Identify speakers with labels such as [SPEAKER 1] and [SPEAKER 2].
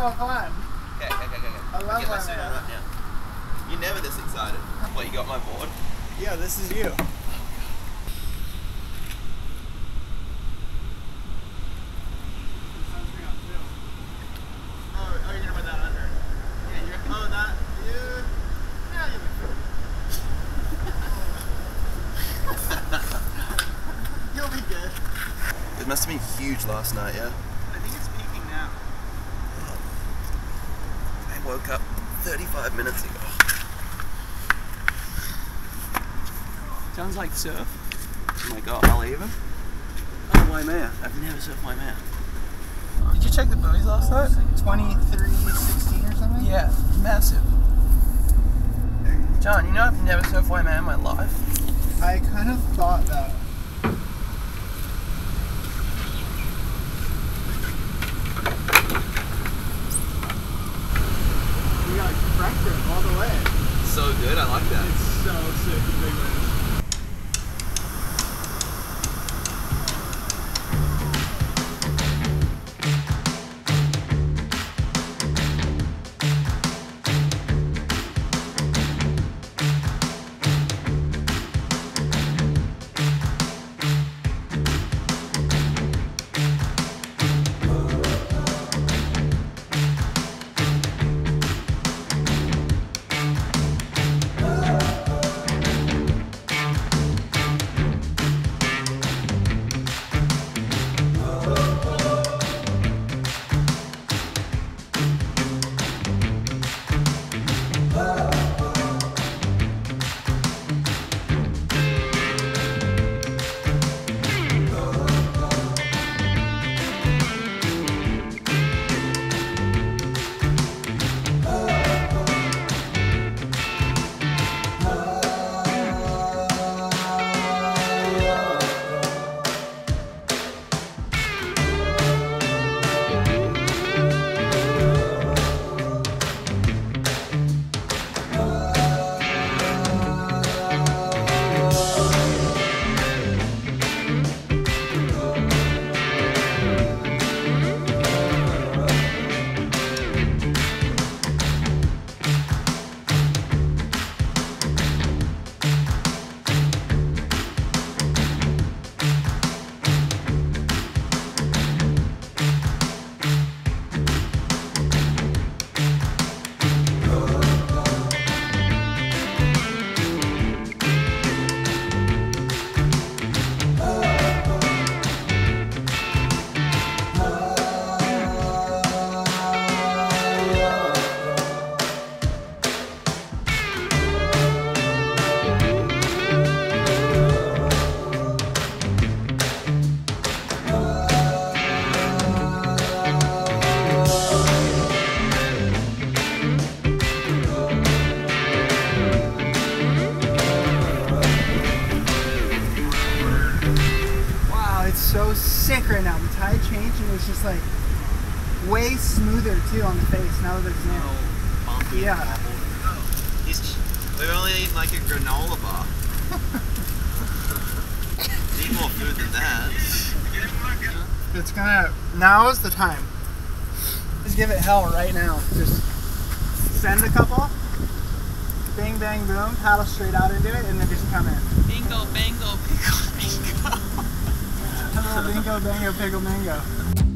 [SPEAKER 1] so fun.
[SPEAKER 2] Okay, okay, okay, okay.
[SPEAKER 1] I love
[SPEAKER 2] Get my
[SPEAKER 1] my
[SPEAKER 2] suit on right now. You're never this excited. What, you got my board?
[SPEAKER 1] Yeah, this is you. Oh, oh, you're gonna put that under. Yeah, you reckon? Oh, that. Yeah. Yeah, you'll be You'll be good.
[SPEAKER 2] It must have been huge last night, yeah?
[SPEAKER 1] I think it's peaking now.
[SPEAKER 2] I woke up 35 minutes ago. Sounds like surf. Oh my god, I'll even. Oh, Waimea. I've never surfed Waimea.
[SPEAKER 3] Did you check the buoys last night?
[SPEAKER 1] 2316 or something?
[SPEAKER 3] Yeah, massive. John, you know I've never surfed Waimea in my life.
[SPEAKER 1] I kind of thought that.
[SPEAKER 2] So
[SPEAKER 1] sick right now. The tide changed and it's just like way smoother too on the face now that there's no.
[SPEAKER 2] bumpy
[SPEAKER 1] Yeah.
[SPEAKER 2] He's, we've only eaten like a granola bar. Need more food than that.
[SPEAKER 1] It's gonna. Now is the time. Just give it hell right now. Just send a couple. Bang, bang, boom. Paddle straight out into it and then just come in.
[SPEAKER 3] Bingo, bango, pickle, bingo.
[SPEAKER 1] Bingo, bango, pickle, mango.